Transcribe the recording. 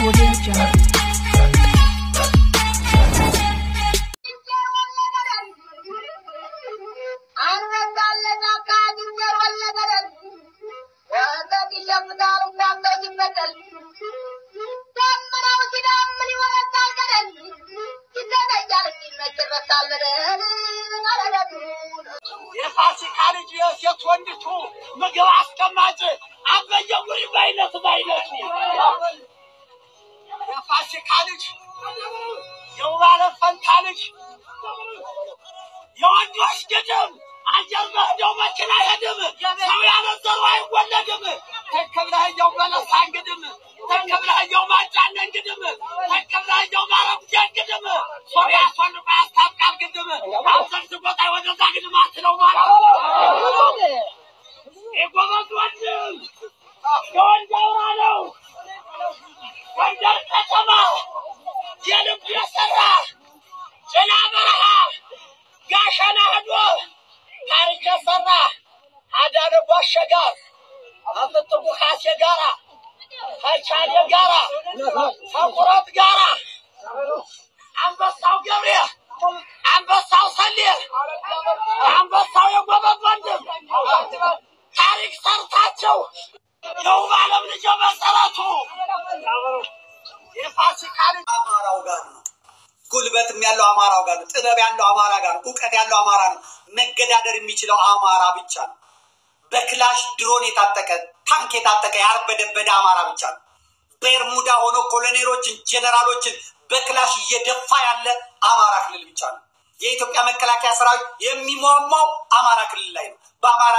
Audio Jungle. የፋሲካ ልጅ የሴት ወንድቱ ምግብ አስቀማጭ አበየ ጉሪ በአይነቱ በአይነቱ የፋሲካ ልጅ የውባለ ፈንታ ልጅ የወንዶች ግድም አየር በህደው መኪና አይሄድም ሰው ያለ ዘሩ አይወለድም። ተከብለህየው በለሳ እንግድም ተከብለህየው ማጫነ እንግድም ጭላ በረሃ ጋሸና ሄዶ ታሪክ የሰራ አዳነ ጓሸ ጋር አፍጥጉ ካሴ ጋራ ከቻሌ ጋራ ከቁረት ጋራ አንበሳው ገብሬ አንበሳው ሰሌ አንበሳው የጎበዝ ወንድም ታሪክ ሰርታቸው የውብ ዓለም ልጅ መሰረቱ የፋሲካ ልጅ አማራው ጋር ነው። ጉልበትም ያለው አማራው ጋር ነው። ጥበብ ያለው አማራ ጋር ነው። እውቀት ያለው አማራ ነው። መገዳደር የሚችለው አማራ ብቻ ነው። በክላሽ ድሮን የታጠቀ ታንክ የታጠቀ ያርበደበደ አማራ ብቻ ነው። በርሙዳ ሆኖ ኮሎኔሎችን፣ ጀነራሎችን በክላሽ እየደፋ ያለ አማራ ክልል ብቻ ነው። የኢትዮጵያ መከላከያ ሰራዊት የሚሟሟው አማራ ክልል ላይ ነው። በአማራ